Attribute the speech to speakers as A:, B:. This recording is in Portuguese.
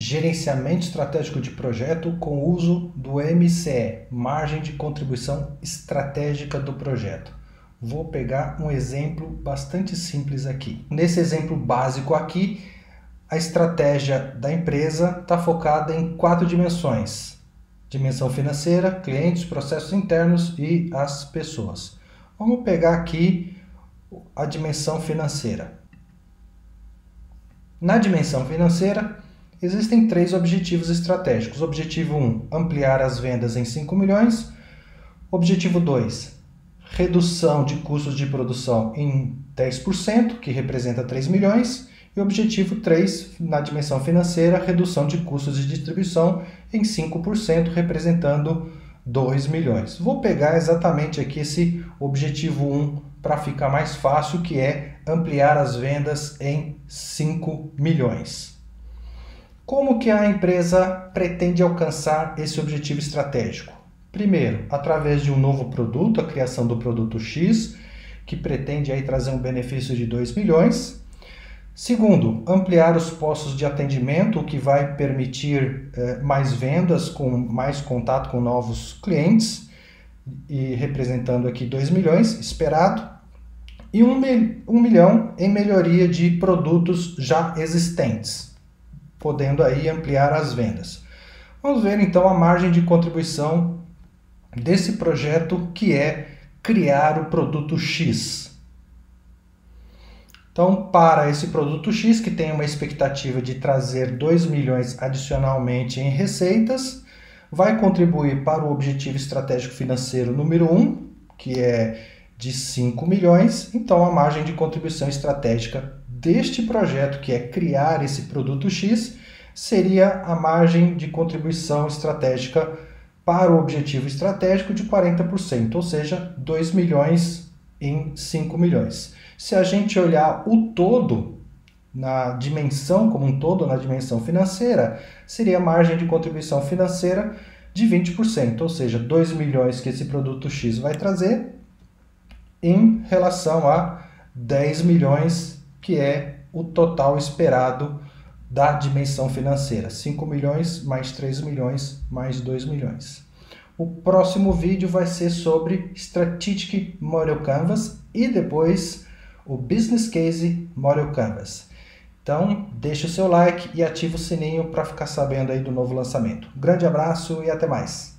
A: Gerenciamento estratégico de projeto com uso do MCE, margem de contribuição estratégica do projeto. Vou pegar um exemplo bastante simples aqui. Nesse exemplo básico aqui, a estratégia da empresa está focada em quatro dimensões: dimensão financeira, clientes, processos internos e as pessoas. Vamos pegar aqui a dimensão financeira. Na dimensão financeira, Existem três objetivos estratégicos. Objetivo 1, um, ampliar as vendas em 5 milhões. Objetivo 2, redução de custos de produção em 10%, que representa 3 milhões. E objetivo 3, na dimensão financeira, redução de custos de distribuição em 5%, representando 2 milhões. Vou pegar exatamente aqui esse objetivo 1 para ficar mais fácil, que é ampliar as vendas em 5 milhões. Como que a empresa pretende alcançar esse objetivo estratégico? Primeiro, através de um novo produto, a criação do produto X, que pretende aí trazer um benefício de 2 milhões. Segundo, ampliar os postos de atendimento, o que vai permitir eh, mais vendas, com mais contato com novos clientes, e representando aqui 2 milhões esperado. E 1 um, um milhão em melhoria de produtos já existentes podendo aí ampliar as vendas. Vamos ver então a margem de contribuição desse projeto que é criar o produto X. Então, para esse produto X, que tem uma expectativa de trazer 2 milhões adicionalmente em receitas, vai contribuir para o objetivo estratégico financeiro número 1, um, que é de 5 milhões. Então, a margem de contribuição estratégica deste projeto, que é criar esse produto X, seria a margem de contribuição estratégica para o objetivo estratégico de 40%, ou seja, 2 milhões em 5 milhões. Se a gente olhar o todo, na dimensão como um todo, na dimensão financeira, seria a margem de contribuição financeira de 20%, ou seja, 2 milhões que esse produto X vai trazer em relação a 10 milhões que é o total esperado da dimensão financeira. 5 milhões mais 3 milhões mais 2 milhões. O próximo vídeo vai ser sobre Strategic Model Canvas e depois o Business Case Model Canvas. Então, deixe o seu like e ative o sininho para ficar sabendo aí do novo lançamento. Grande abraço e até mais!